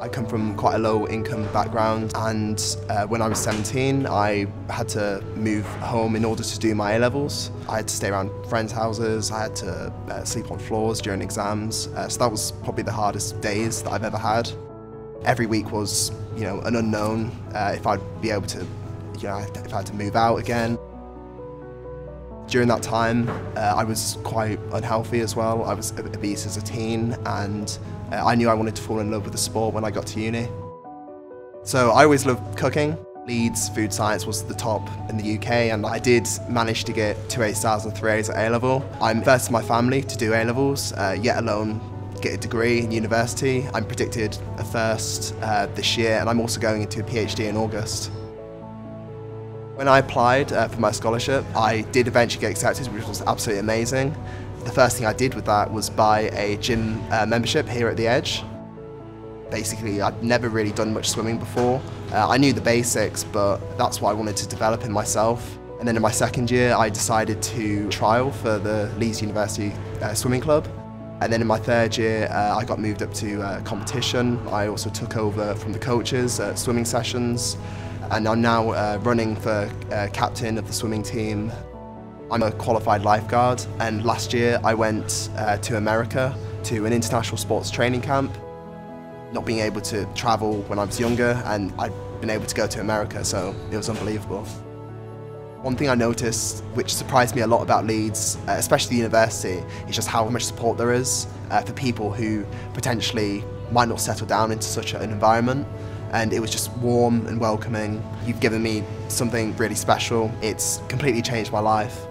I come from quite a low income background and uh, when I was 17 I had to move home in order to do my A-levels. I had to stay around friends' houses, I had to uh, sleep on floors during exams, uh, so that was probably the hardest days that I've ever had. Every week was, you know, an unknown uh, if I'd be able to, you know, if I had to move out again. During that time, uh, I was quite unhealthy as well. I was obese as a teen and uh, I knew I wanted to fall in love with the sport when I got to uni. So I always loved cooking. Leeds Food Science was the top in the UK and I did manage to get two A stars and three A's at A-level. I'm first in my family to do A-levels, uh, yet alone get a degree in university. I'm predicted a first uh, this year and I'm also going into a PhD in August. When I applied uh, for my scholarship, I did eventually get accepted, which was absolutely amazing. The first thing I did with that was buy a gym uh, membership here at The Edge. Basically, I'd never really done much swimming before. Uh, I knew the basics, but that's what I wanted to develop in myself. And then in my second year, I decided to trial for the Leeds University uh, Swimming Club. And then in my third year, uh, I got moved up to uh, competition. I also took over from the coaches at swimming sessions and I'm now uh, running for uh, captain of the swimming team. I'm a qualified lifeguard and last year I went uh, to America to an international sports training camp. Not being able to travel when I was younger and I'd been able to go to America so it was unbelievable. One thing I noticed which surprised me a lot about Leeds, uh, especially the university, is just how much support there is uh, for people who potentially might not settle down into such an environment and it was just warm and welcoming. You've given me something really special. It's completely changed my life.